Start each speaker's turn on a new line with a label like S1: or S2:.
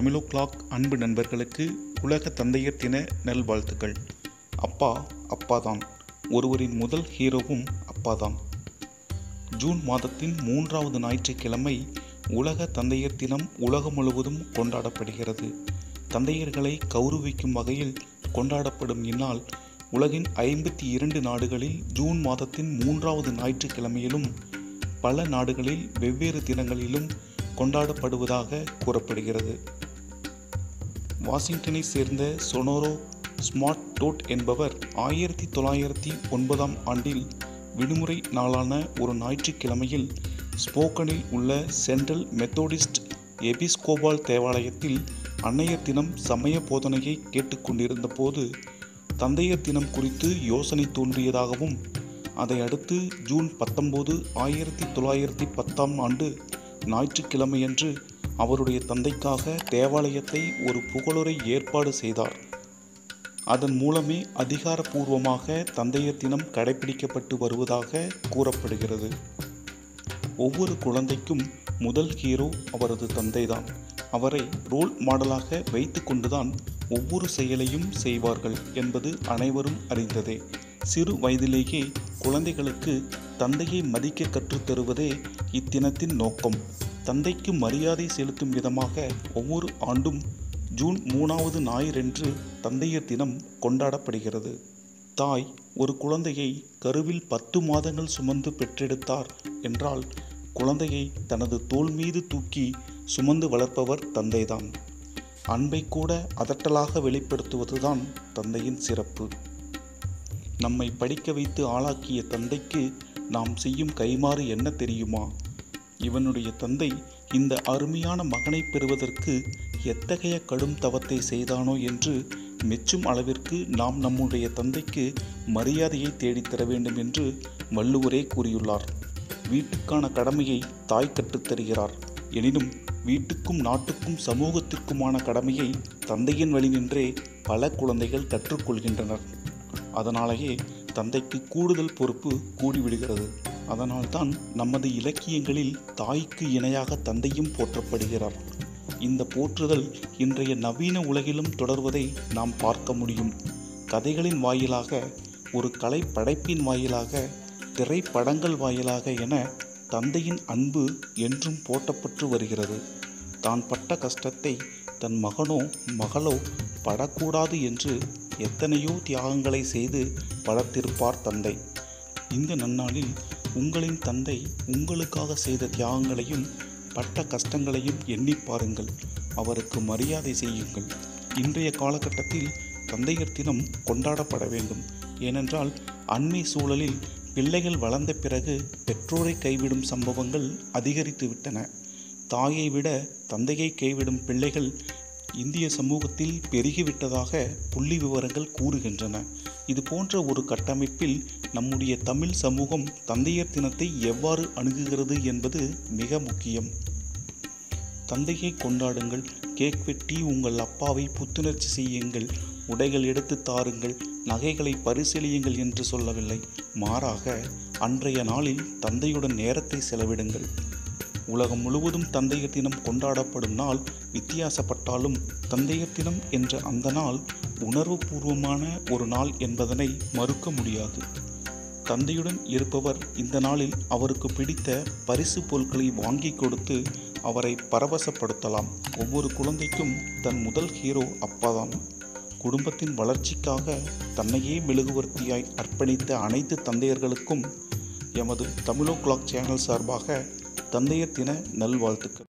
S1: தமிழோ clock அன்பு நண்பர்களுக்கு உலக தந்தையர் தின நல்வாழ்த்துக்கள். அப்பா அப்பாதான். ஒருவரின் முதல் ஹீரோவும் அப்பாதான். ஜூன் மாதத்தின் மூன்றாவது ஞாயிற்றுக்கிழமை உலக தந்தையர் தினம் உலகம் முழுவதும் கொண்டாடப்படுகிறது. தந்தையர்களை கௌரவிக்கும் வகையில் கொண்டாடப்படும் இந்நாள் உலகின் ஐம்பத்தி இரண்டு நாடுகளில் ஜூன் மாதத்தின் மூன்றாவது ஞாயிற்றுக்கிழமையிலும் பல நாடுகளில் வெவ்வேறு தினங்களிலும் கொண்டாடப்படுவதாக கூறப்படுகிறது. வாஷிங்டனை சேர்ந்த சொனோரோ ஸ்மார்ட் டோட் என்பவர் ஆயிரத்தி தொள்ளாயிரத்தி ஒன்பதாம் ஆண்டில் விடுமுறை நாளான ஒரு ஞாயிற்றுக்கிழமையில் ஸ்போக்கனில் உள்ள சென்ட்ரல் மெத்தோடிஸ்ட் எபிஸ்கோபால் தேவாலயத்தில் அன்னையர் தினம் சமய போதனையை கேட்டுக்கொண்டிருந்த போது தந்தையர் தினம் குறித்து யோசனை தோன்றியதாகவும் அதை அடுத்து ஜூன் பத்தொம்போது ஆயிரத்தி தொள்ளாயிரத்தி பத்தாம் ஆண்டு ஞாயிற்றுக்கிழமையன்று அவருடைய தந்தைக்காக தேவாலயத்தை ஒரு புகழுரை ஏற்பாடு செய்தார். அதன் மூலமே அதிகாரப்பூர்வமாக தந்தையர் தினம் கடைபிடிக்கப்பட்டு வருவதாக கூறப்படுகிறது. ஒவ்வொரு குழந்தைக்கும் முதல் ஹீரோ அவரது தந்தைதான். அவரை ரோல் மாடலாக வைத்து கொண்டுதான் ஒவ்வொரு செயலையும் செய்வார்கள் என்பது அனைவரும் அறிந்ததே. சிறு வயதிலேயே குழந்தைகளுக்கு தந்தையை மதிக்க கற்றுத்தருவதே இத்தினத்தின் நோக்கம். தந்தைக்கு மரியாதை செலுத்தும் விதமாக ஒவ்வொரு ஆண்டும் ஜூன் மூணாவது ஞாயிறன்று தந்தையர் தினம் கொண்டாடப்படுகிறது. தாய் ஒரு குழந்தையை கருவில் பத்து மாதங்கள் சுமந்து பெற்றெடுத்தார் என்றால் குழந்தையை தனது தோள் மீது தூக்கி சுமந்து வளர்ப்பவர் தந்தைதான். அன்பை கூட அதட்டலாக வெளிப்படுத்துவதுதான் தந்தையின் சிறப்பு. நம்மை படிக்க வைத்து ஆளாக்கிய தந்தைக்கு நாம் செய்யும் கைமாறு என்ன தெரியுமா? இவனுடைய தந்தை இந்த அருமையான மகனை பெறுவதற்கு எத்தகைய கடும் தவத்தை செய்தானோ என்று மெச்சும் அளவிற்கு நாம் நம்முடைய தந்தைக்கு மரியாதையை தேடித்தர வேண்டும் என்று வள்ளுவரே கூறியுள்ளார். வீட்டுக்கான கடமையை தாய் கற்றுத்தருகிறார் எனினும் வீட்டுக்கும் நாட்டுக்கும் சமூகத்திற்குமான கடமையை தந்தையின் வழி நின்றே பல குழந்தைகள் கற்றுக்கொள்கின்றனர் அதனாலேயே தந்தைக்கு கூடுதல் பொறுப்பு கூடிவிடுகிறது. அதனால்தான் நமது இலக்கியங்களில் தாய்க்கு இணையாக தந்தையும் போற்றப்படுகிறார். இந்த போற்றுதல் இன்றைய நவீன உலகிலும் தொடர்வதை நாம் பார்க்க முடியும். கதைகளின் வாயிலாக ஒரு கலை படைப்பின் வாயிலாக திரைப்படங்கள் வாயிலாக என தந்தையின் அன்பு என்றும் போற்றப்பட்டு வருகிறது. தான் பட்ட கஷ்டத்தை தன் மகனோ மகளோ படக்கூடாது என்று எத்தனையோ தியாகங்களை செய்து வளர்த்திருப்பார் தந்தை. இந்த நன்னாளில் உங்களின் தந்தை உங்களுக்காக செய்த தியாகங்களையும் பட்ட கஷ்டங்களையும் எண்ணி பாருங்கள். அவருக்கு மரியாதை செய்யுங்கள். இன்றைய காலகட்டத்தில் தந்தையர் தினம் கொண்டாடப்பட வேண்டும். ஏனென்றால் அண்மை சூழலில் பிள்ளைகள் வளர்ந்த பிறகு பெற்றோரை கைவிடும் சம்பவங்கள் அதிகரித்து விட்டன. தாயை விட தந்தையை கைவிடும் பிள்ளைகள் இந்திய சமூகத்தில் பெருகிவிட்டதாக புள்ளி விவரங்கள் கூறுகின்றன. இது போன்ற ஒரு கட்டமைப்பில் நம்முடைய தமிழ் சமூகம் தந்தையர் தினத்தை எவ்வாறு அணுகுகிறது என்பது மிக முக்கியம். தந்தையை கொண்டாடுங்கள் கேக் வெட்டி உங்கள் அப்பாவை புத்துணர்ச்சி செய்யுங்கள் உடைகள் எடுத்து தாருங்கள் நகைகளை பரிசீலியுங்கள் என்று சொல்லவில்லை. மாறாக அன்றைய நாளில் தந்தையுடன் நேரத்தை செலவிடுங்கள். உலகம் முழுவதும் தந்தையர் தினம் கொண்டாடப்படும் நாள் வித்தியாசப்பட்டாலும் தந்தையர் தினம் என்ற அந்த நாள் உணர்வுபூர்வமான ஒரு நாள் என்பதனை மறுக்க முடியாது. தந்தையுடன் இருப்பவர் இந்த நாளில் அவருக்கு பிடித்த பரிசு பொருட்களை வாங்கி கொடுத்து அவரை பரவசப்படுத்தலாம். ஒவ்வொரு குழந்தைக்கும் தன் முதல் ஹீரோ அப்பாதான். குடும்பத்தின் வளர்ச்சிக்காக தன்னையே மெழுகுவர்த்தியாய் அர்ப்பணித்த அனைத்து தந்தையர்களுக்கும் எமது தமிழோ கிளாக் சேனல் சார்பாக தந்தையர் தின நல்வாழ்த்துக்கள்.